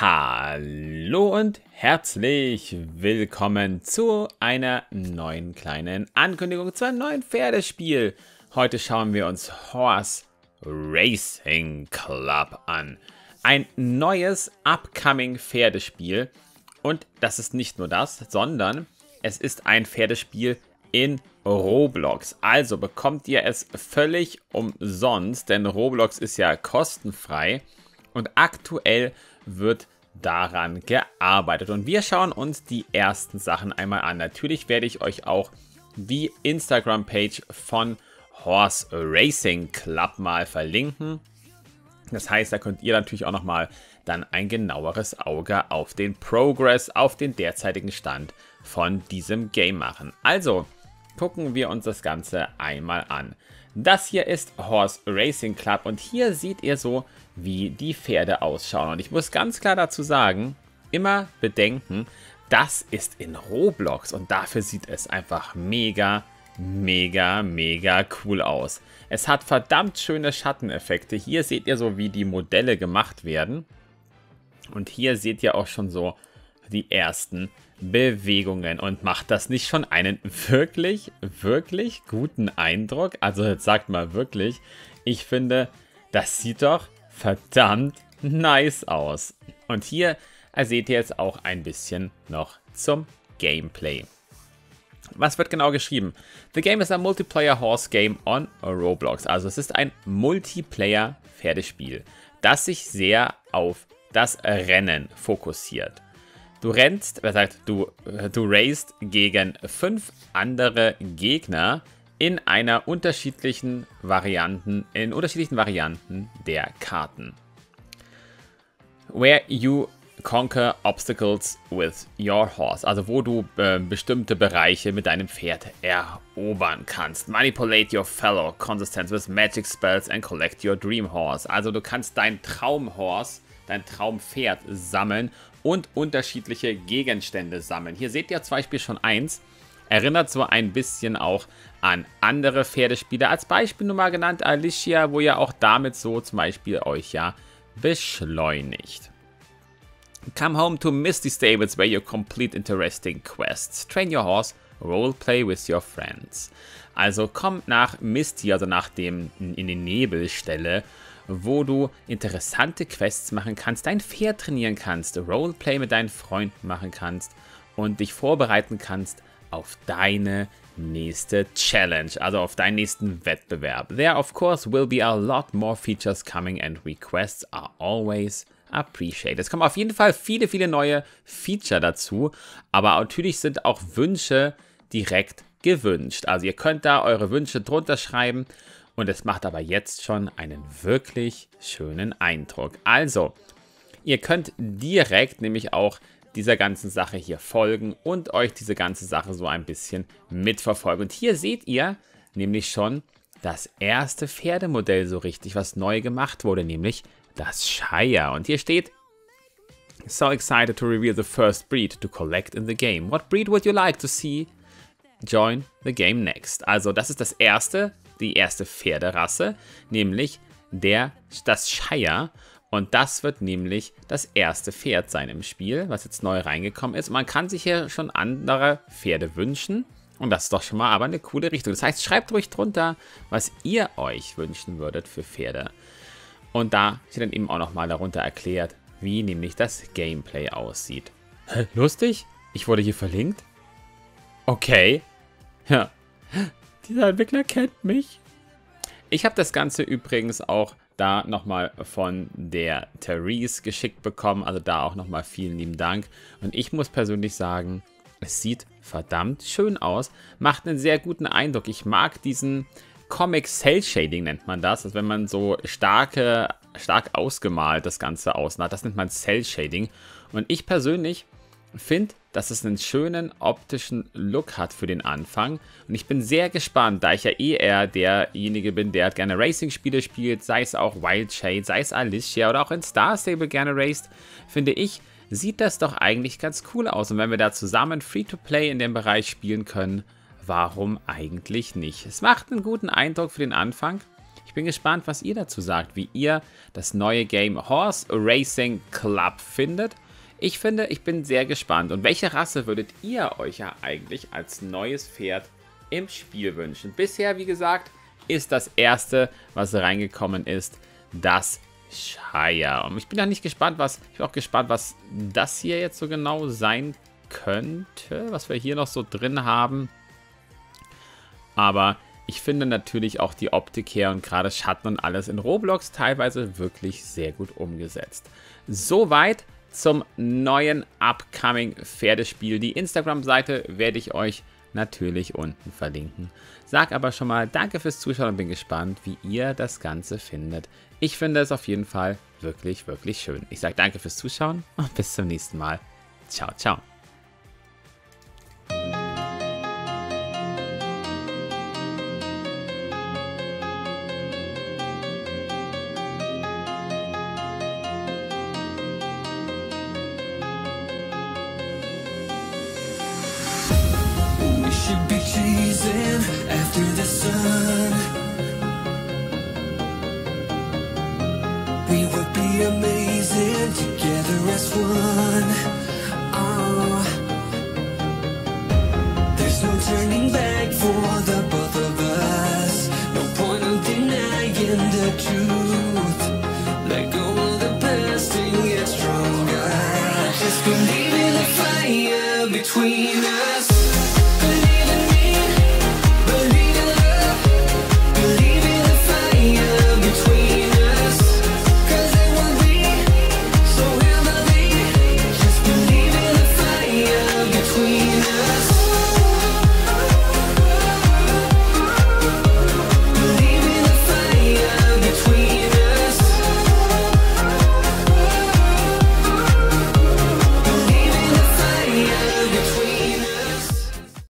Hallo und herzlich willkommen zu einer neuen kleinen Ankündigung zu einem neuen Pferdespiel. Heute schauen wir uns Horse Racing Club an. Ein neues upcoming Pferdespiel. Und das ist nicht nur das, sondern es ist ein Pferdespiel in Roblox. Also bekommt ihr es völlig umsonst, denn Roblox ist ja kostenfrei und aktuell wird daran gearbeitet. Und wir schauen uns die ersten Sachen einmal an. Natürlich werde ich euch auch die Instagram-Page von Horse Racing Club mal verlinken. Das heißt, da könnt ihr natürlich auch nochmal dann ein genaueres Auge auf den Progress, auf den derzeitigen Stand von diesem Game machen. Also, gucken wir uns das Ganze einmal an. Das hier ist Horse Racing Club und hier seht ihr so, wie die Pferde ausschauen. Und ich muss ganz klar dazu sagen, immer bedenken, das ist in Roblox und dafür sieht es einfach mega, mega, mega cool aus. Es hat verdammt schöne Schatteneffekte. Hier seht ihr so, wie die Modelle gemacht werden. Und hier seht ihr auch schon so die ersten Bewegungen und macht das nicht schon einen wirklich, wirklich guten Eindruck? Also jetzt sagt mal wirklich, ich finde, das sieht doch verdammt nice aus. Und hier seht ihr jetzt auch ein bisschen noch zum Gameplay. Was wird genau geschrieben? The game is a multiplayer horse game on Roblox. Also es ist ein Multiplayer Pferdespiel, das sich sehr auf das Rennen fokussiert. Du rennst, wer sagt, du, du racest gegen fünf andere Gegner in einer unterschiedlichen Varianten, in unterschiedlichen Varianten der Karten. Where you conquer obstacles with your horse, also wo du äh, bestimmte Bereiche mit deinem Pferd erobern kannst. Manipulate your fellow contestants with magic spells and collect your dream horse. Also du kannst dein Traumhorse, dein Traumpferd sammeln und unterschiedliche Gegenstände sammeln. Hier seht ihr zum Beispiel schon eins. Erinnert so ein bisschen auch an andere Pferdespiele. Als Beispiel nur mal genannt Alicia, wo ihr auch damit so zum Beispiel euch ja beschleunigt. Come home to Misty Stables where you complete interesting quests. Train your horse, roleplay with your friends. Also komm nach Misty, also nach dem in den Nebelstelle wo du interessante Quests machen kannst, dein Pferd trainieren kannst, Roleplay mit deinen Freunden machen kannst und dich vorbereiten kannst auf deine nächste Challenge, also auf deinen nächsten Wettbewerb. There of course will be a lot more features coming and requests are always appreciated. Es kommen auf jeden Fall viele, viele neue Feature dazu, aber natürlich sind auch Wünsche direkt gewünscht. Also ihr könnt da eure Wünsche drunter schreiben und es macht aber jetzt schon einen wirklich schönen Eindruck. Also, ihr könnt direkt nämlich auch dieser ganzen Sache hier folgen und euch diese ganze Sache so ein bisschen mitverfolgen. Und hier seht ihr nämlich schon das erste Pferdemodell so richtig, was neu gemacht wurde, nämlich das Shire. Und hier steht, So excited to reveal the first breed to collect in the game. What breed would you like to see join the game next? Also das ist das erste die erste Pferderasse, nämlich der, das Shire. Und das wird nämlich das erste Pferd sein im Spiel, was jetzt neu reingekommen ist. Man kann sich hier schon andere Pferde wünschen. Und das ist doch schon mal aber eine coole Richtung. Das heißt, schreibt ruhig drunter, was ihr euch wünschen würdet für Pferde. Und da ist dann eben auch nochmal darunter erklärt, wie nämlich das Gameplay aussieht. Lustig? Ich wurde hier verlinkt? Okay. Ja, dieser Entwickler kennt mich. Ich habe das Ganze übrigens auch da nochmal von der Therese geschickt bekommen. Also da auch nochmal vielen lieben Dank. Und ich muss persönlich sagen, es sieht verdammt schön aus. Macht einen sehr guten Eindruck. Ich mag diesen Comic Cell Shading nennt man das. Also wenn man so starke, stark ausgemalt das Ganze ausmacht. Das nennt man Cell Shading. Und ich persönlich finde, dass es einen schönen optischen Look hat für den Anfang. Und ich bin sehr gespannt, da ich ja eh eher derjenige bin, der gerne Racing-Spiele spielt, sei es auch Wild Shade, sei es Alicia oder auch in Star Stable gerne raced, finde ich, sieht das doch eigentlich ganz cool aus. Und wenn wir da zusammen Free-to-Play in dem Bereich spielen können, warum eigentlich nicht? Es macht einen guten Eindruck für den Anfang. Ich bin gespannt, was ihr dazu sagt, wie ihr das neue Game Horse Racing Club findet. Ich finde, ich bin sehr gespannt. Und welche Rasse würdet ihr euch ja eigentlich als neues Pferd im Spiel wünschen? Bisher, wie gesagt, ist das erste, was reingekommen ist, das Shire. Und ich bin ja nicht gespannt, was. Ich bin auch gespannt, was das hier jetzt so genau sein könnte. Was wir hier noch so drin haben. Aber ich finde natürlich auch die Optik her und gerade Schatten und alles in Roblox teilweise wirklich sehr gut umgesetzt. Soweit zum neuen upcoming Pferdespiel. Die Instagram-Seite werde ich euch natürlich unten verlinken. Sag aber schon mal danke fürs Zuschauen und bin gespannt, wie ihr das Ganze findet. Ich finde es auf jeden Fall wirklich, wirklich schön. Ich sage danke fürs Zuschauen und bis zum nächsten Mal. Ciao, ciao. After the sun. We would be amazing together as one. Oh. There's no turning back for the both of us. No point of denying the truth.